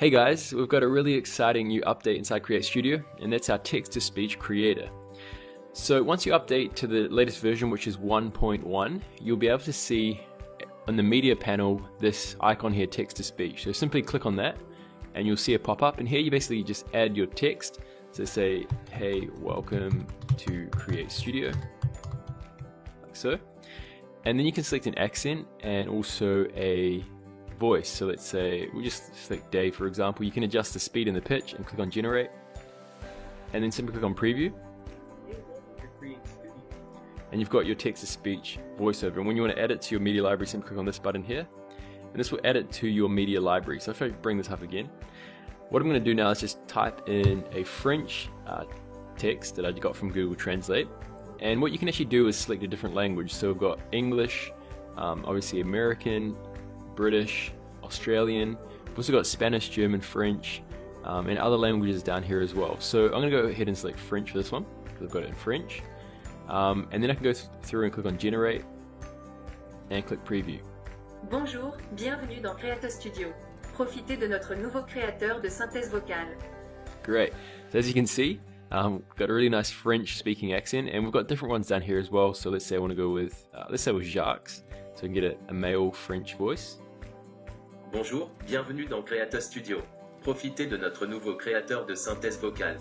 Hey guys, we've got a really exciting new update inside Create Studio, and that's our text-to-speech creator. So once you update to the latest version, which is 1.1, you'll be able to see on the media panel this icon here, text-to-speech. So simply click on that, and you'll see it pop up. And here you basically just add your text. So say, hey, welcome to Create Studio, like so. And then you can select an accent and also a voice. So let's say we just select Dave for example. You can adjust the speed and the pitch and click on generate. And then simply click on preview. And you've got your text to speech voiceover. And when you want to add it to your media library, simply click on this button here. And this will add it to your media library. So if I bring this up again, what I'm going to do now is just type in a French uh, text that I got from Google Translate. And what you can actually do is select a different language. So we've got English, um, obviously American, British, Australian. We've also got Spanish, German, French, um, and other languages down here as well. So I'm going to go ahead and select French for this one, because I've got it in French. Um, and then I can go th through and click on Generate, and click Preview. Bonjour, bienvenue dans Creator Studio. Profitez de notre nouveau créateur de synthèse vocale. Great. So as you can see, um, we've got a really nice French speaking accent, and we've got different ones down here as well. So let's say I want to go with, uh, let's say with Jacques, so I can get a, a male French voice. Bonjour, bienvenue dans Creator Studio. Profitez de notre nouveau créateur de synthèse vocale.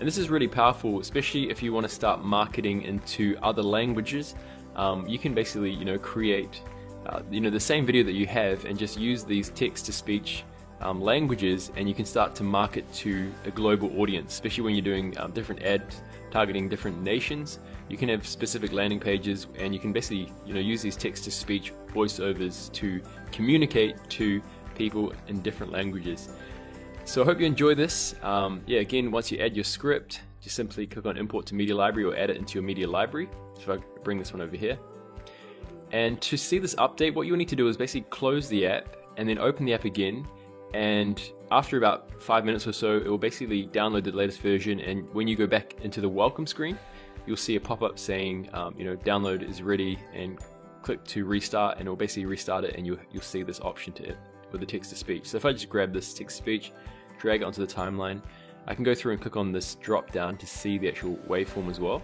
And this is really powerful, especially if you want to start marketing into other languages. Um, you can basically, you know, create, uh, you know, the same video that you have and just use these text-to-speech um, languages, and you can start to market to a global audience, especially when you're doing um, different ads targeting different nations. You can have specific landing pages, and you can basically, you know, use these text-to-speech voiceovers to communicate to people in different languages. So I hope you enjoy this. Um, yeah, again, once you add your script, just simply click on import to media library or add it into your media library. So I bring this one over here. And to see this update, what you'll need to do is basically close the app and then open the app again. And after about five minutes or so, it will basically download the latest version. And when you go back into the welcome screen, you'll see a pop-up saying, um, you know, download is ready and click to restart and it'll basically restart it and you'll, you'll see this option to it with the text to speech. So if I just grab this text to speech, drag it onto the timeline, I can go through and click on this drop down to see the actual waveform as well.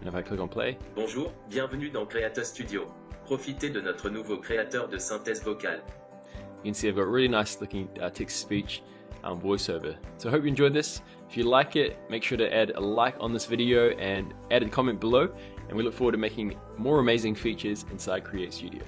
And if I click on play, Bonjour, bienvenue dans Creator Studio. Profitez de notre nouveau créateur de synthèse vocale. You can see I've got really nice looking uh, text to speech um, voiceover. So I hope you enjoyed this. If you like it, make sure to add a like on this video and add a comment below. And we look forward to making more amazing features inside Create Studio.